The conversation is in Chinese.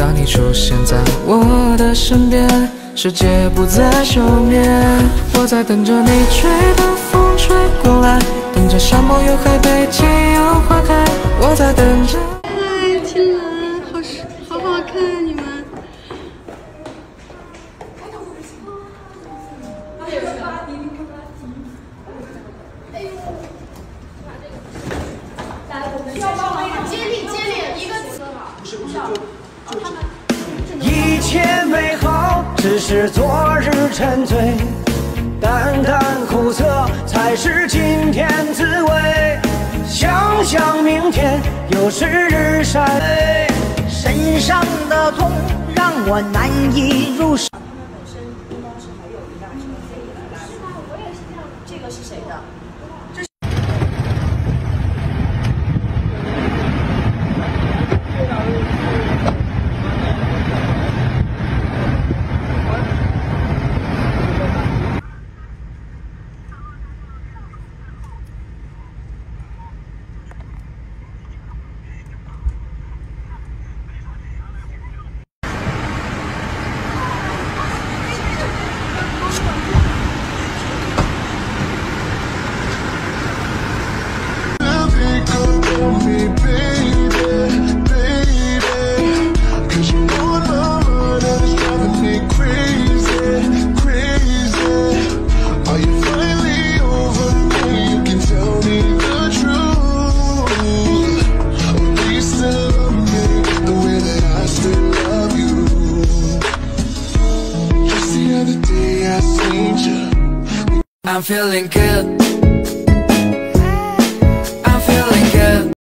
当你出现在我的身边，世界不再休眠。我在等着你吹的风吹过来，等着沙漠有海对天有花开。我在等着。嗨，天蓝，好帅，好好看，你们。一切美好只是昨日沉醉，淡淡苦涩才是今天滋味。想想明天又是日晒，身上的痛让我难以入手。这个是谁的 I'm feeling good.